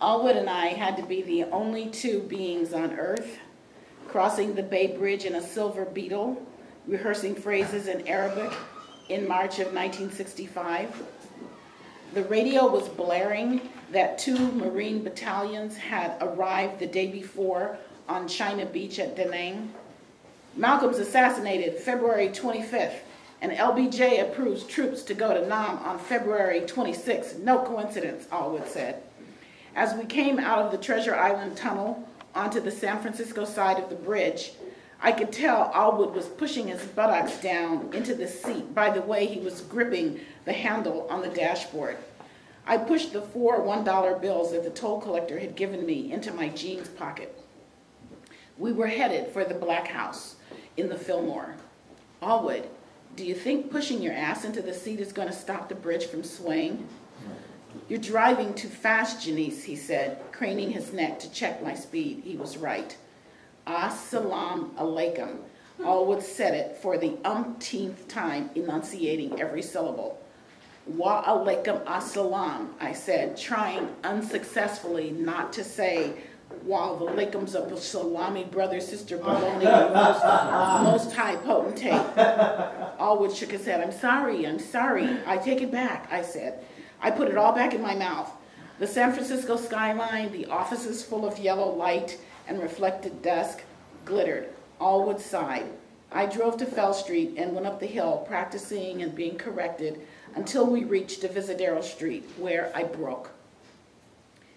Allwood and I had to be the only two beings on Earth crossing the Bay Bridge in a silver beetle, rehearsing phrases in Arabic in March of 1965. The radio was blaring that two Marine battalions had arrived the day before on China Beach at Da Nang. Malcolm's assassinated February 25th, and LBJ approves troops to go to Nam on February 26th. No coincidence, Allwood said. As we came out of the Treasure Island tunnel onto the San Francisco side of the bridge, I could tell Allwood was pushing his buttocks down into the seat by the way he was gripping the handle on the dashboard. I pushed the four $1 bills that the toll collector had given me into my jeans pocket. We were headed for the Black House in the Fillmore. Allwood, do you think pushing your ass into the seat is going to stop the bridge from swaying? You're driving too fast, Janice, he said, craning his neck to check my speed. He was right. Assalamu alaikum. Allwood said it for the umpteenth time, enunciating every syllable. Wa alaikum assalam, I said, trying unsuccessfully not to say while the Lakums of Salami brother, sister, baloney, most, most high potentate. Allwood shook his head. I'm sorry, I'm sorry. I take it back, I said. I put it all back in my mouth. The San Francisco skyline, the offices full of yellow light and reflected dusk, glittered. Allwood sighed. I drove to Fell Street and went up the hill, practicing and being corrected until we reached Divisadero Street, where I broke.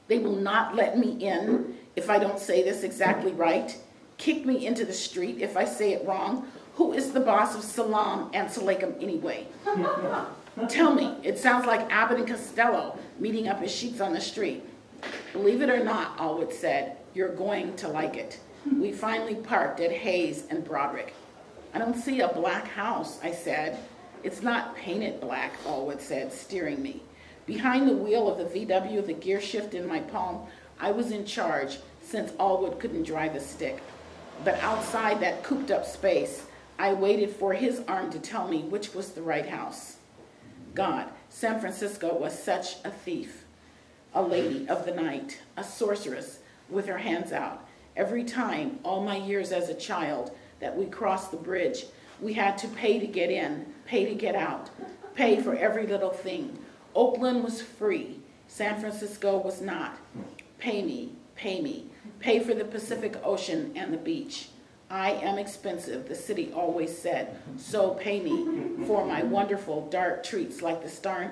They will not let me in if I don't say this exactly right, kick me into the street if I say it wrong. Who is the boss of Salam and Salaikum anyway? Tell me, it sounds like Abbott and Costello meeting up as sheets on the street. Believe it or not, Allwood said, you're going to like it. We finally parked at Hayes and Broderick. I don't see a black house, I said. It's not painted black, Allwood said, steering me. Behind the wheel of the VW, the gear shift in my palm, I was in charge since Allwood couldn't drive a stick. But outside that cooped up space, I waited for his arm to tell me which was the right house. God, San Francisco was such a thief, a lady of the night, a sorceress with her hands out. Every time, all my years as a child, that we crossed the bridge, we had to pay to get in, pay to get out, pay for every little thing. Oakland was free. San Francisco was not. Pay me, pay me. Pay for the Pacific Ocean and the beach. I am expensive, the city always said, so pay me for my wonderful dark treats like the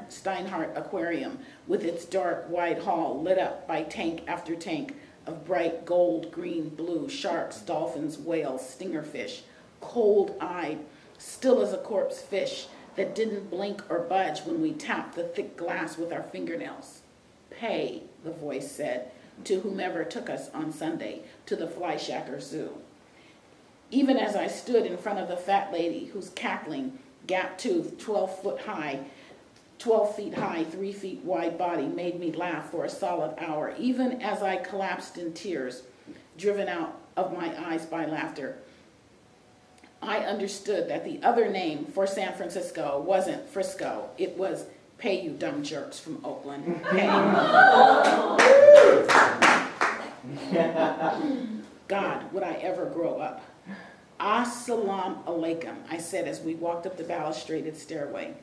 Steinhart Aquarium with its dark wide hall lit up by tank after tank of bright gold, green, blue sharks, dolphins, whales, stingerfish, cold-eyed, still as a corpse fish that didn't blink or budge when we tapped the thick glass with our fingernails. Pay, the voice said, to whomever took us on Sunday to the Fleishhacker Zoo. Even as I stood in front of the fat lady whose cackling, gap-toothed, 12-foot high, 12 feet high, 3 feet wide body made me laugh for a solid hour, even as I collapsed in tears, driven out of my eyes by laughter. I understood that the other name for San Francisco wasn't Frisco. It was pay you dumb jerks from Oakland. Pay. God, would I ever grow up? Assalamu alaikum, I said as we walked up the balustraded stairway.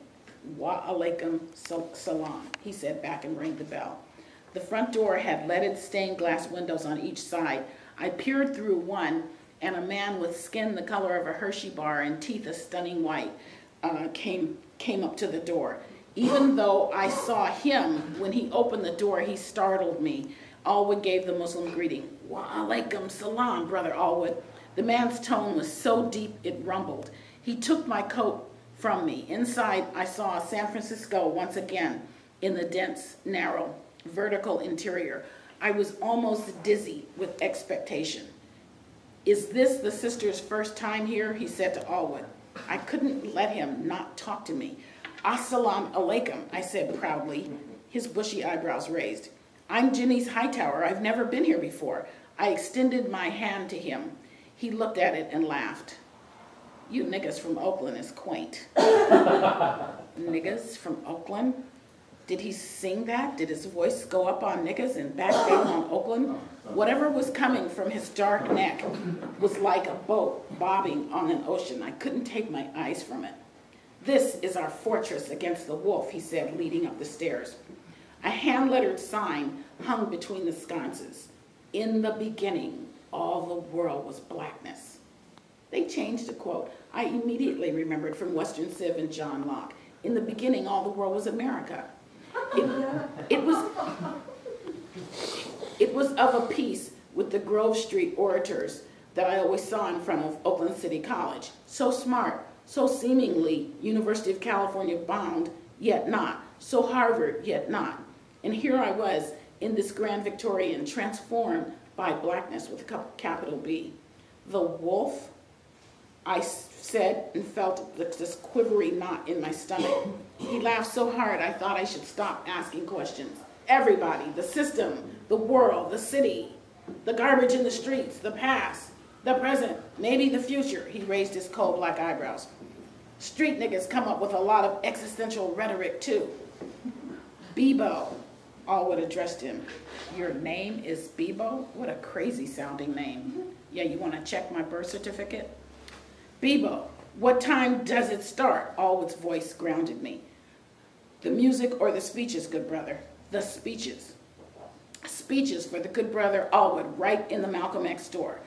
Wa alaikum salam, he said back and rang the bell. The front door had leaded stained glass windows on each side. I peered through one, and a man with skin the color of a Hershey bar and teeth a stunning white uh, came, came up to the door. Even though I saw him, when he opened the door, he startled me. Allwood gave the Muslim greeting. Wa alaikum salam, Brother Allwood. The man's tone was so deep it rumbled. He took my coat from me. Inside, I saw San Francisco once again in the dense, narrow, vertical interior. I was almost dizzy with expectation. Is this the sister's first time here? He said to Allwood. I couldn't let him not talk to me. Assalamu alaikum, I said proudly, his bushy eyebrows raised. I'm Janice Hightower. I've never been here before. I extended my hand to him. He looked at it and laughed. You niggas from Oakland is quaint. niggas from Oakland? Did he sing that? Did his voice go up on niggas and back down on Oakland? Whatever was coming from his dark neck was like a boat bobbing on an ocean. I couldn't take my eyes from it. This is our fortress against the wolf, he said, leading up the stairs. A hand lettered sign hung between the sconces. In the beginning, all the world was blackness. They changed the quote. I immediately remembered from Western Civ and John Locke. In the beginning, all the world was America. It, it was it was of a piece with the Grove Street orators that I always saw in front of Oakland City College. So smart, so seemingly University of California bound, yet not. So Harvard, yet not. And here I was in this Grand Victorian, transformed by blackness with a capital B. The wolf, I said and felt this quivering knot in my stomach. He laughed so hard I thought I should stop asking questions. Everybody, the system, the world, the city, the garbage in the streets, the past, the present, maybe the future. He raised his coal black eyebrows. Street niggas come up with a lot of existential rhetoric too. Bebo, Allwood addressed him. Your name is Bebo? What a crazy sounding name. Yeah, you want to check my birth certificate? Bebo, what time does it start? Allwood's voice grounded me. The music or the speeches, good brother? The speeches. Speeches for the good brother Allwood right in the Malcolm X door.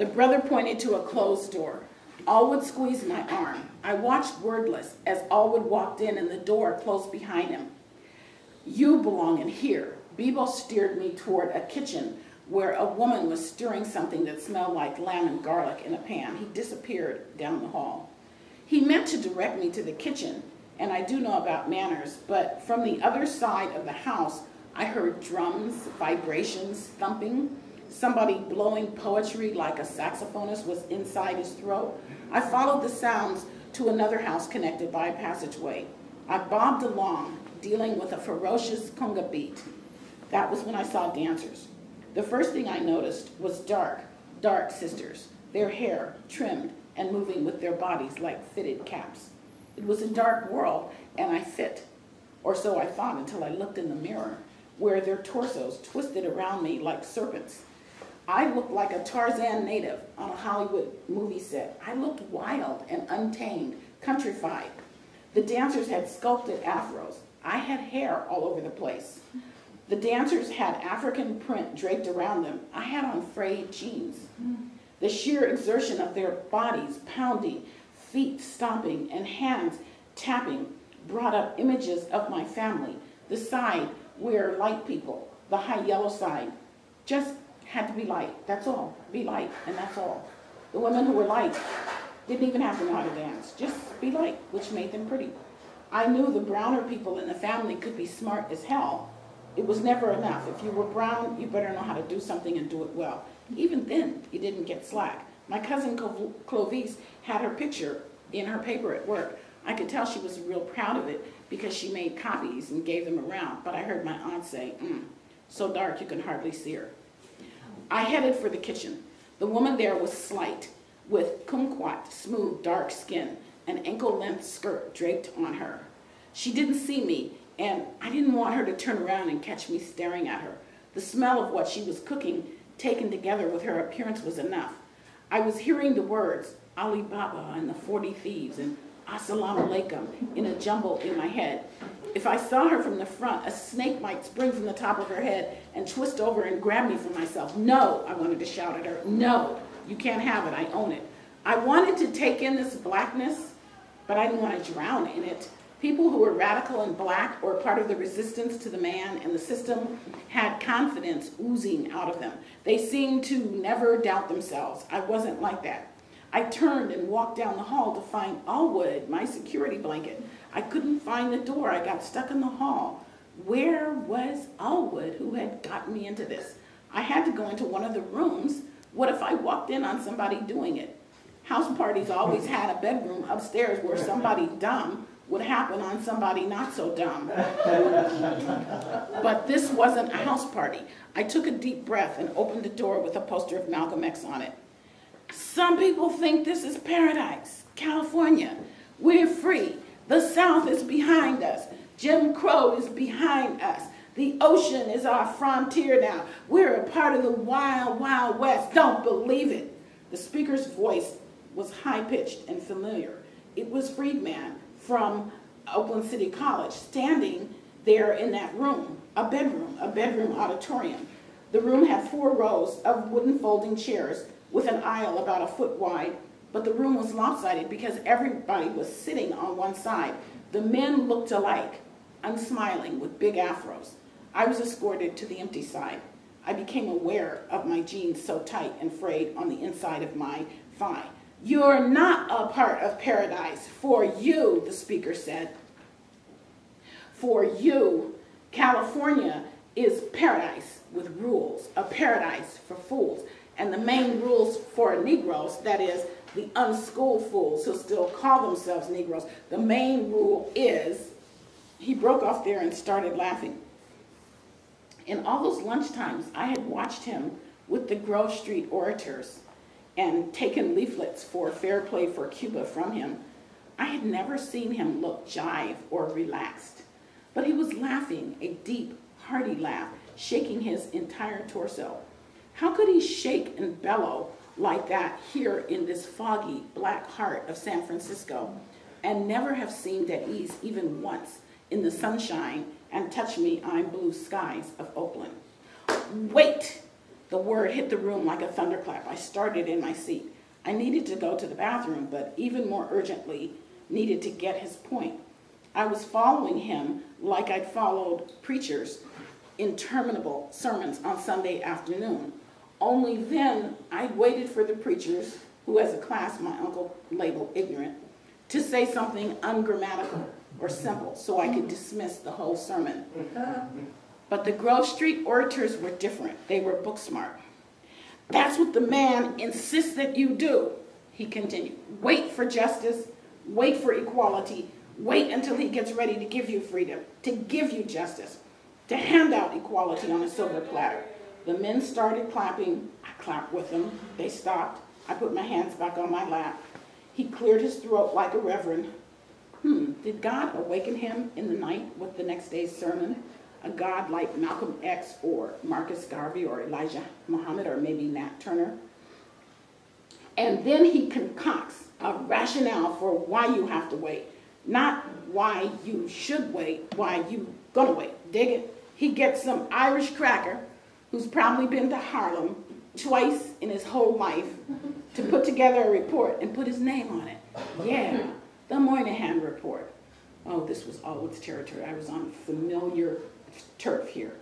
The brother pointed to a closed door. Allwood squeezed my arm. I watched wordless as Allwood walked in and the door closed behind him. You belong in here. Bebo steered me toward a kitchen where a woman was stirring something that smelled like lamb and garlic in a pan. He disappeared down the hall. He meant to direct me to the kitchen, and I do know about manners, but from the other side of the house, I heard drums, vibrations, thumping, somebody blowing poetry like a saxophonist was inside his throat. I followed the sounds to another house connected by a passageway. I bobbed along, dealing with a ferocious conga beat. That was when I saw dancers. The first thing I noticed was dark, dark sisters, their hair trimmed and moving with their bodies like fitted caps. It was a dark world, and I fit, or so I thought until I looked in the mirror, where their torsos twisted around me like serpents. I looked like a Tarzan native on a Hollywood movie set. I looked wild and untamed, countrified. The dancers had sculpted afros. I had hair all over the place. The dancers had African print draped around them. I had on frayed jeans. The sheer exertion of their bodies pounding, feet stomping, and hands tapping brought up images of my family. The side where light people, the high yellow side, just had to be light. That's all. Be light, and that's all. The women who were light didn't even have to know how to dance. Just be light, which made them pretty. I knew the browner people in the family could be smart as hell, it was never enough. If you were brown, you better know how to do something and do it well. Even then, you didn't get slack. My cousin Clovis had her picture in her paper at work. I could tell she was real proud of it because she made copies and gave them around, but I heard my aunt say, mm, so dark you can hardly see her. I headed for the kitchen. The woman there was slight, with kumquat, smooth, dark skin, an ankle-length skirt draped on her. She didn't see me and I didn't want her to turn around and catch me staring at her. The smell of what she was cooking, taken together with her appearance, was enough. I was hearing the words Ali Baba and the 40 Thieves and Assalamu Alaikum in a jumble in my head. If I saw her from the front, a snake might spring from the top of her head and twist over and grab me for myself. No, I wanted to shout at her. No, you can't have it. I own it. I wanted to take in this blackness, but I didn't want to drown in it. People who were radical and black or part of the resistance to the man and the system had confidence oozing out of them. They seemed to never doubt themselves. I wasn't like that. I turned and walked down the hall to find Allwood, my security blanket. I couldn't find the door. I got stuck in the hall. Where was Allwood who had gotten me into this? I had to go into one of the rooms. What if I walked in on somebody doing it? House parties always had a bedroom upstairs where somebody dumb would happen on somebody not so dumb. but this wasn't a house party. I took a deep breath and opened the door with a poster of Malcolm X on it. Some people think this is paradise, California. We're free. The South is behind us. Jim Crow is behind us. The ocean is our frontier now. We're a part of the wild, wild west. Don't believe it. The speaker's voice was high pitched and familiar. It was Freedman from Oakland City College standing there in that room, a bedroom, a bedroom auditorium. The room had four rows of wooden folding chairs with an aisle about a foot wide, but the room was lopsided because everybody was sitting on one side. The men looked alike, unsmiling with big afros. I was escorted to the empty side. I became aware of my jeans so tight and frayed on the inside of my thigh. You're not a part of paradise. For you, the speaker said. For you, California is paradise with rules, a paradise for fools. And the main rules for Negroes, that is, the unschooled fools who still call themselves Negroes, the main rule is, he broke off there and started laughing. In all those lunch times, I had watched him with the Grove Street orators and taken leaflets for Fair Play for Cuba from him. I had never seen him look jive or relaxed, but he was laughing, a deep, hearty laugh, shaking his entire torso. How could he shake and bellow like that here in this foggy black heart of San Francisco and never have seemed at ease even once in the sunshine and touch me on blue skies of Oakland? Wait! The word hit the room like a thunderclap. I started in my seat. I needed to go to the bathroom, but even more urgently, needed to get his point. I was following him like I'd followed preachers interminable sermons on Sunday afternoon. Only then I waited for the preachers, who as a class my uncle labeled ignorant, to say something ungrammatical or simple so I could dismiss the whole sermon. But the Grove Street orators were different. They were book smart. That's what the man insists that you do, he continued. Wait for justice, wait for equality, wait until he gets ready to give you freedom, to give you justice, to hand out equality on a silver platter. The men started clapping. I clapped with them. They stopped. I put my hands back on my lap. He cleared his throat like a reverend. Hmm, did God awaken him in the night with the next day's sermon? A God like Malcolm X or Marcus Garvey or Elijah Muhammad or maybe Nat Turner? And then he concocts a rationale for why you have to wait. Not why you should wait, why you gonna wait. Dig it? He gets some Irish cracker who's probably been to Harlem twice in his whole life to put together a report and put his name on it. Yeah, the Moynihan report. Oh, this was Allwood's territory. I was on familiar turf here.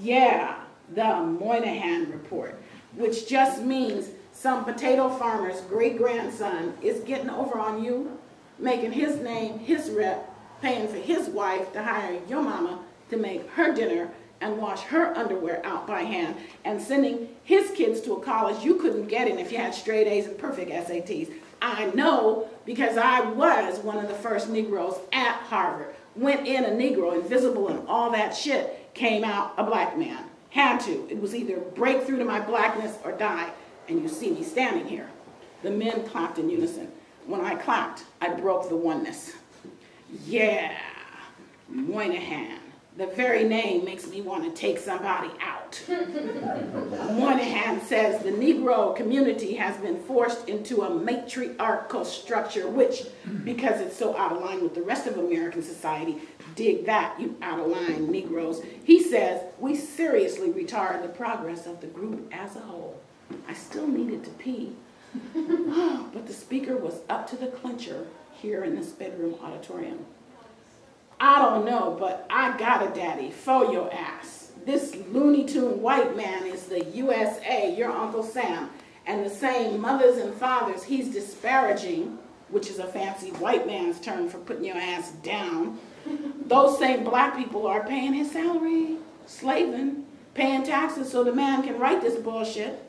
Yeah, the Moynihan report, which just means some potato farmer's great grandson is getting over on you, making his name, his rep, paying for his wife to hire your mama to make her dinner and wash her underwear out by hand and sending his kids to a college you couldn't get in if you had straight A's and perfect SATs. I know because I was one of the first Negroes at Harvard. Went in a Negro, invisible and all that shit, came out a black man. Had to. It was either break through to my blackness or die. And you see me standing here. The men clapped in unison. When I clapped, I broke the oneness. Yeah, Moynihan. The very name makes me want to take somebody out. Moynihan says the Negro community has been forced into a matriarchal structure, which, because it's so out of line with the rest of American society, dig that, you out of line Negroes. He says we seriously retard the progress of the group as a whole. I still needed to pee, but the speaker was up to the clincher here in this bedroom auditorium. I don't know, but I got a daddy for your ass. This Looney Tune white man is the USA, your Uncle Sam, and the same mothers and fathers he's disparaging, which is a fancy white man's term for putting your ass down, those same black people are paying his salary, slaving, paying taxes so the man can write this bullshit,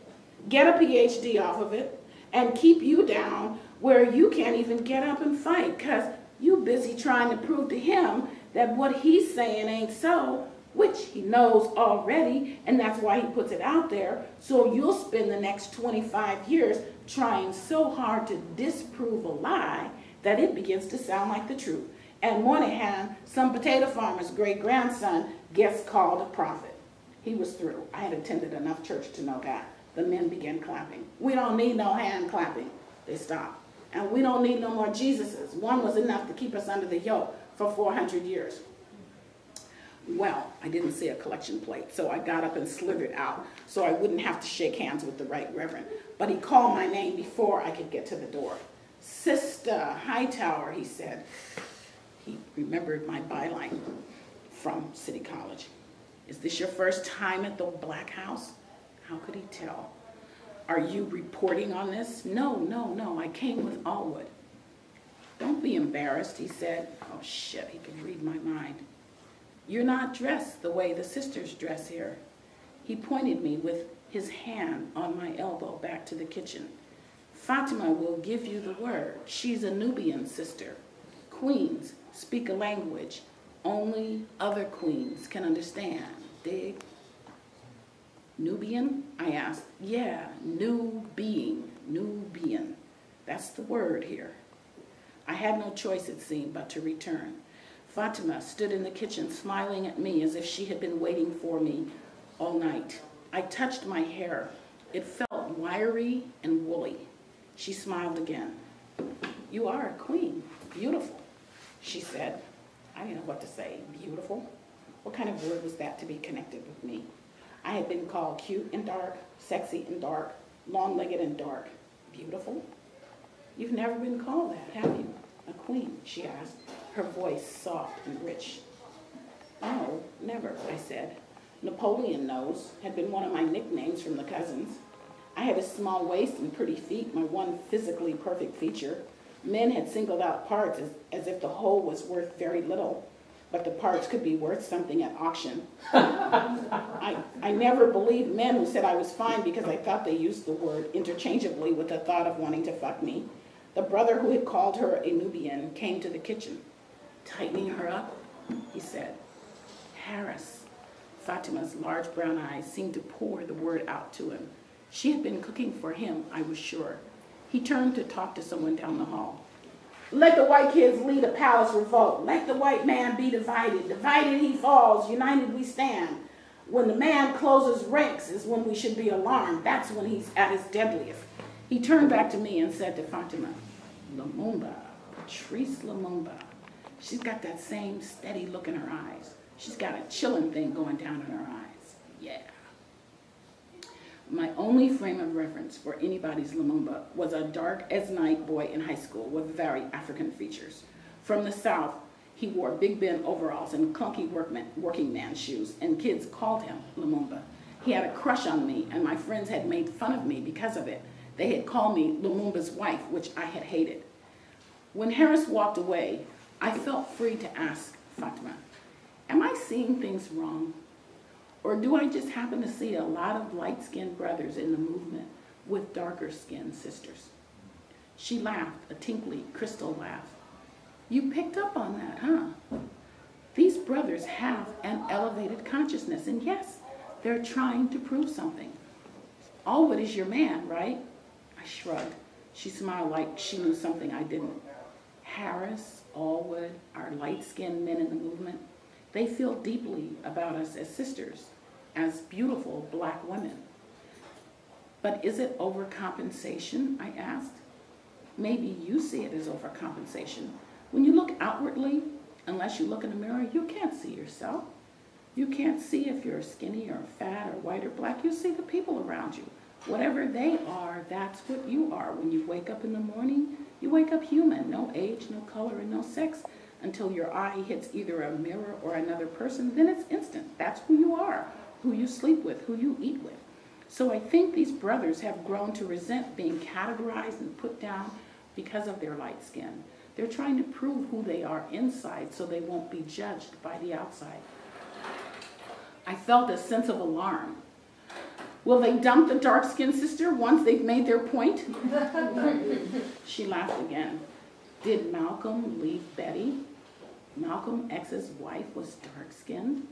get a PhD off of it, and keep you down where you can't even get up and fight because you busy trying to prove to him that what he's saying ain't so, which he knows already, and that's why he puts it out there. So you'll spend the next 25 years trying so hard to disprove a lie that it begins to sound like the truth. And Moynihan, some potato farmer's great grandson, gets called a prophet. He was through. I had attended enough church to know that. The men began clapping. We don't need no hand clapping. They stopped. And we don't need no more Jesuses. One was enough to keep us under the yoke for 400 years. Well, I didn't see a collection plate, so I got up and slithered out so I wouldn't have to shake hands with the right reverend. But he called my name before I could get to the door. Sister Hightower, he said. He remembered my byline from City College. Is this your first time at the Black House? How could he tell? Are you reporting on this? No, no, no, I came with Allwood. Don't be embarrassed, he said. Oh shit, he can read my mind. You're not dressed the way the sisters dress here. He pointed me with his hand on my elbow back to the kitchen. Fatima will give you the word. She's a Nubian sister. Queens speak a language only other queens can understand. Dig? Nubian? I asked. Yeah, new being, Nubian. That's the word here. I had no choice, it seemed, but to return. Fatima stood in the kitchen smiling at me as if she had been waiting for me all night. I touched my hair. It felt wiry and woolly. She smiled again. You are a queen. Beautiful, she said. I didn't know what to say. Beautiful? What kind of word was that to be connected with me? I had been called cute and dark, sexy and dark, long-legged and dark. Beautiful? You've never been called that, have you? A queen, she asked her voice soft and rich. Oh, never, I said. Napoleon Nose had been one of my nicknames from the cousins. I had a small waist and pretty feet, my one physically perfect feature. Men had singled out parts as, as if the whole was worth very little, but the parts could be worth something at auction. I, I never believed men who said I was fine because I thought they used the word interchangeably with the thought of wanting to fuck me. The brother who had called her a Nubian came to the kitchen tightening her up, he said, Harris. Fatima's large brown eyes seemed to pour the word out to him. She had been cooking for him, I was sure. He turned to talk to someone down the hall. Let the white kids lead a palace revolt. Let the white man be divided. Divided he falls, united we stand. When the man closes ranks is when we should be alarmed. That's when he's at his deadliest. He turned back to me and said to Fatima, Lumumba, Patrice Lumumba, She's got that same steady look in her eyes. She's got a chilling thing going down in her eyes. Yeah. My only frame of reference for anybody's Lumumba was a dark as night boy in high school with very African features. From the South, he wore Big Ben overalls and clunky workman, working man shoes, and kids called him Lumumba. He had a crush on me, and my friends had made fun of me because of it. They had called me Lumumba's wife, which I had hated. When Harris walked away, I felt free to ask Fatima, am I seeing things wrong? Or do I just happen to see a lot of light-skinned brothers in the movement with darker-skinned sisters? She laughed, a tinkly, crystal laugh. You picked up on that, huh? These brothers have an elevated consciousness, and yes, they're trying to prove something. Oh, Allwood is your man, right? I shrugged. She smiled like she knew something I didn't. Harris, Allwood, our light-skinned men in the movement, they feel deeply about us as sisters, as beautiful black women. But is it overcompensation, I asked? Maybe you see it as overcompensation. When you look outwardly, unless you look in a mirror, you can't see yourself. You can't see if you're skinny or fat or white or black. You see the people around you. Whatever they are, that's what you are. When you wake up in the morning, you wake up human, no age, no color, and no sex until your eye hits either a mirror or another person, then it's instant. That's who you are, who you sleep with, who you eat with. So I think these brothers have grown to resent being categorized and put down because of their light skin. They're trying to prove who they are inside so they won't be judged by the outside. I felt a sense of alarm Will they dump the dark skinned sister once they've made their point? she laughed again. Did Malcolm leave Betty? Malcolm X's wife was dark skinned?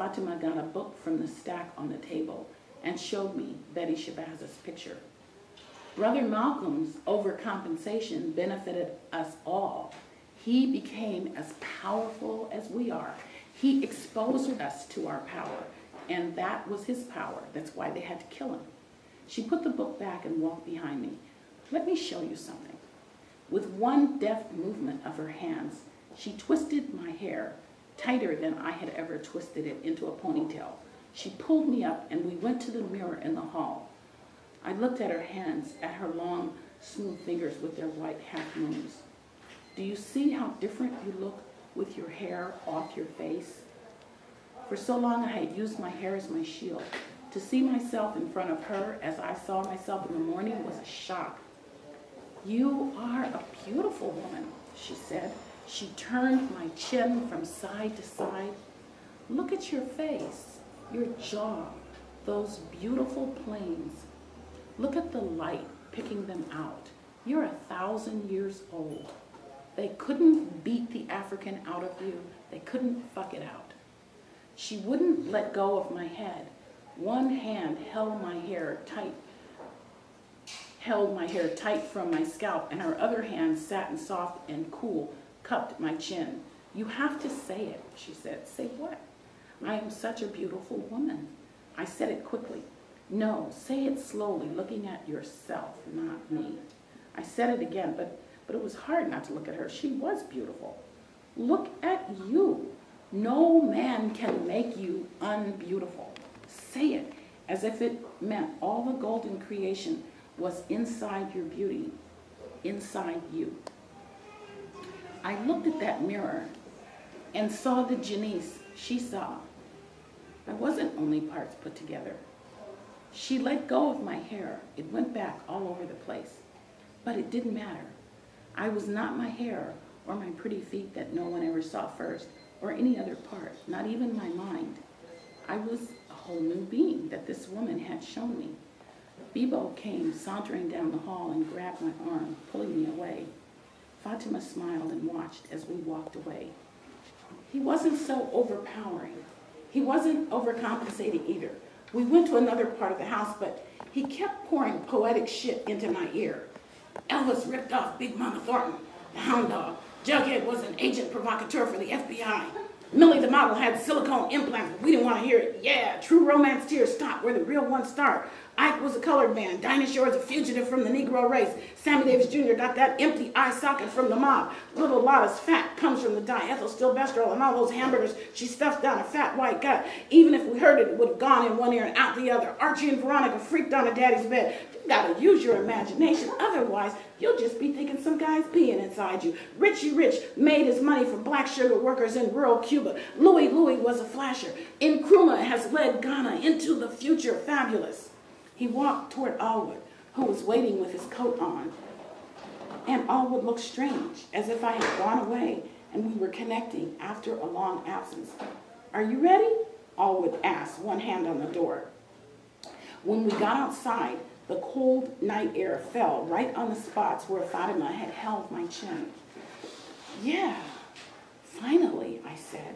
Fatima got a book from the stack on the table and showed me Betty Shabazz's picture. Brother Malcolm's overcompensation benefited us all. he became as powerful as we are. He exposed us to our power, and that was his power. That's why they had to kill him. She put the book back and walked behind me. Let me show you something. With one deft movement of her hands, she twisted my hair tighter than I had ever twisted it into a ponytail. She pulled me up and we went to the mirror in the hall. I looked at her hands, at her long, smooth fingers with their white half moons. Do you see how different you look with your hair off your face? For so long I had used my hair as my shield. To see myself in front of her as I saw myself in the morning was a shock. You are a beautiful woman, she said. She turned my chin from side to side. Look at your face, your jaw, those beautiful planes. Look at the light picking them out. You're a thousand years old. They couldn't beat the African out of you. They couldn't fuck it out. She wouldn't let go of my head. One hand held my hair tight, held my hair tight from my scalp, and her other hand, satin soft and cool, cupped my chin. You have to say it, she said. Say what? I am such a beautiful woman. I said it quickly. No, say it slowly, looking at yourself, not me. I said it again, but but it was hard not to look at her. She was beautiful. Look at you. No man can make you unbeautiful. Say it as if it meant all the golden creation was inside your beauty, inside you. I looked at that mirror and saw the Janice she saw. I wasn't only parts put together. She let go of my hair. It went back all over the place. But it didn't matter. I was not my hair or my pretty feet that no one ever saw first, or any other part, not even my mind. I was a whole new being that this woman had shown me. Bebo came sauntering down the hall and grabbed my arm, pulling me away. Fatima smiled and watched as we walked away. He wasn't so overpowering. He wasn't overcompensating either. We went to another part of the house, but he kept pouring poetic shit into my ear. Elvis ripped off Big Mama Thornton, the hound dog. Jughead was an agent provocateur for the FBI. Millie the model had silicone implants, we didn't want to hear it. Yeah, true romance tears stop where the real ones start. Ike was a colored man. Dinah Shore is a fugitive from the Negro race. Sammy Davis Jr. got that empty eye socket from the mob. Little Lotta's fat comes from the diethylstilbestrol and all those hamburgers she stuffed down a fat white gut. Even if we heard it, it would have gone in one ear and out the other. Archie and Veronica freaked on a daddy's bed. You gotta use your imagination. Otherwise, you'll just be thinking some guy's peeing inside you. Richie Rich made his money from black sugar workers in rural Cuba. Louie Louie was a flasher. Nkrumah has led Ghana into the future fabulous. He walked toward Allwood, who was waiting with his coat on. And Allwood looked strange, as if I had gone away and we were connecting after a long absence. Are you ready? Allwood asked, one hand on the door. When we got outside, the cold night air fell right on the spots where Fatima had held my chin. Yeah, finally, I said.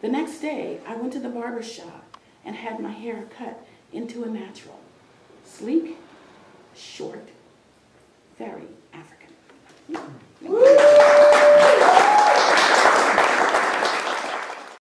The next day, I went to the barber shop and had my hair cut into a natural. Sleek, short, very African.